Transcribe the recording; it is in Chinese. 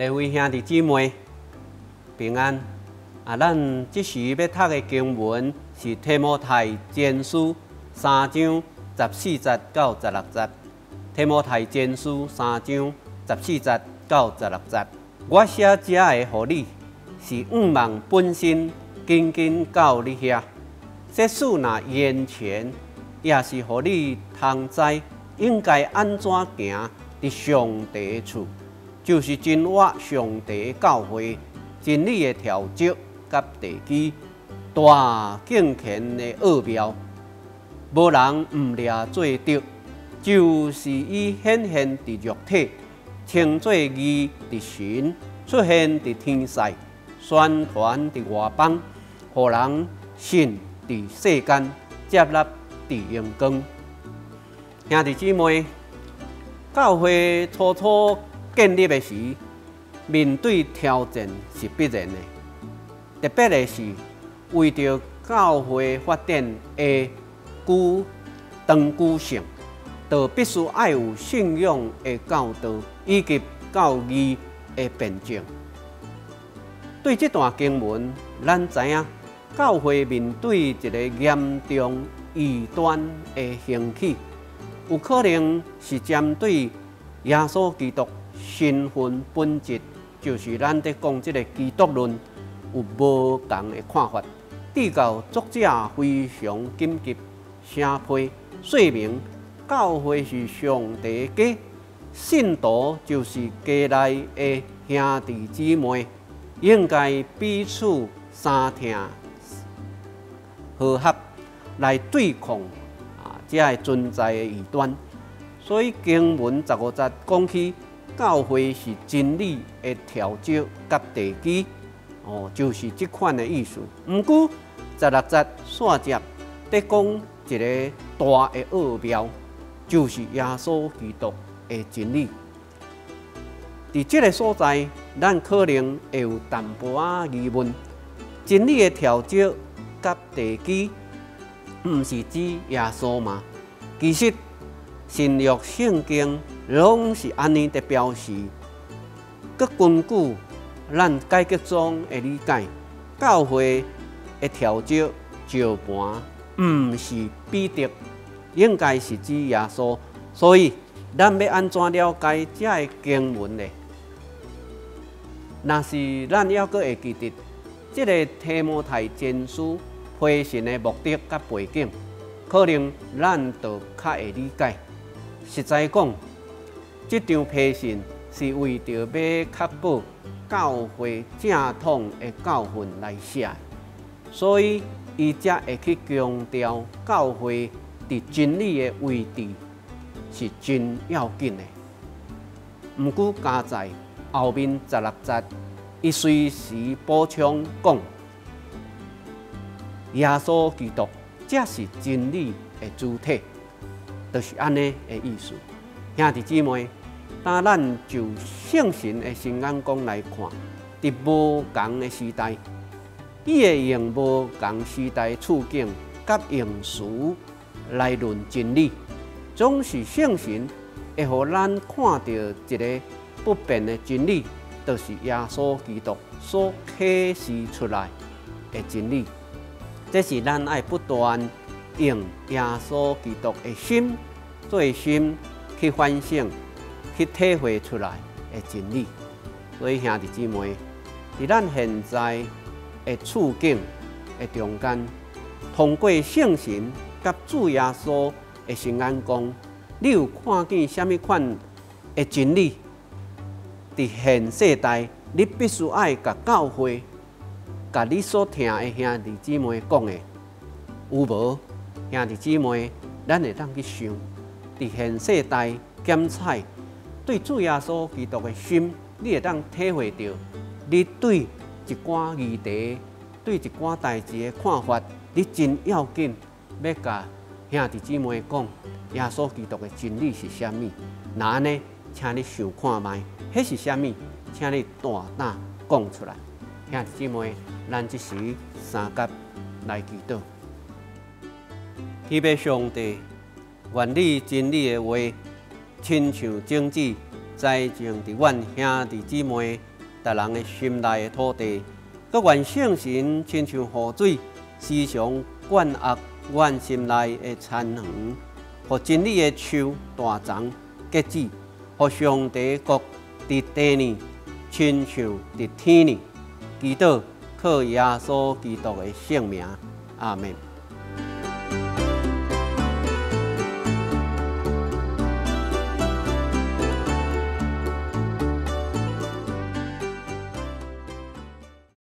各位兄弟姊妹平安！啊，咱即时要读的经文是《提摩太前书》三章十四节到十六节，《提摩太前书》三章十四节到十六节。我写这的互你，是毋望本身紧紧到你遐。这事若言前，也是互你通知应该安怎行伫上帝处。就是真我上帝教会真理的条则甲地基，大敬虔的奥妙，无人毋掠做得，就是伊显现伫肉体，称作义伫神，出现伫天使，宣传伫外邦，互人信伫世间，接纳伫阳光。兄弟姊妹，教会初初。建立的时，面对挑战是必然的。特别的是，为着教会发展的久长久性，就必须要有信仰的教导以及教义的辩证。对这段经文，咱知影教会面对一个严重异端的兴起，有可能是针对耶稣基督。身份本质就是咱在讲这个基督论有无同的看法。地教作者非常紧急声批说明，教会是上帝家，信徒就是家内的兄弟姊妹，应该彼此相听和合来对抗啊，这存在的异端。所以经文十五节讲起。教会是真理的调节甲地基，哦，就是这款的意思。毋过十六节线接得讲一个大的奥妙，就是耶稣基督的真理。伫这个所在，咱可能会有淡薄仔疑问：真理的调节甲地基，毋是指耶稣吗？其实。新约圣经拢是安尼的表示，佮根据咱改革中的理解，教会的调节照盘毋是彼得，应该是指耶稣。所以，咱要安怎了解这个经文呢？若是咱要阁会记得，这个提摩太前书批信的目的甲背景，可能咱就较会理解。实在讲，这张批信是为着要确保教会正统的教训来写，所以伊才会去强调教会伫真理的位置是真要紧的。毋过加在后面十六节，伊随时补充讲，耶稣基督才是真理的主体。就是安尼的意思，兄弟姊妹，当咱就圣神的新眼光来看，伫无同的时代，伊会用无同时代处境甲用词来论真理，总是圣神会互咱看到一个不变的真理，就是耶稣基督所启示出来的真理。这是咱爱不断。用耶稣基督的心做心去反省、去体会出来的真理。所以兄弟姊妹，在咱现在的处境的中间，通过圣神甲主耶稣的心眼光，你有看见什么款的真理？在现世代，你必须爱甲教会、甲你所听的兄弟姊妹讲的，有无？兄弟姊妹，咱会当去想，伫现世代检测对主耶稣基督的心，你会当体会到，你对一寡议题、对一寡代志的看法，你真要紧要甲兄弟姊妹讲，耶稣基督的真理是虾物？那呢，请你想看卖，迄是虾物？请你大胆讲出来。兄弟姊妹，咱即时三甲来祈祷。希望上帝愿你真理的话，亲像种子栽种伫阮兄弟姊妹达人的心内的土地。各愿圣神亲像雨水，时常灌压阮心内的残垣，互真理的树大长结子，互上帝国伫地呢，亲像伫天呢。祈祷靠耶稣基督的圣名，阿门。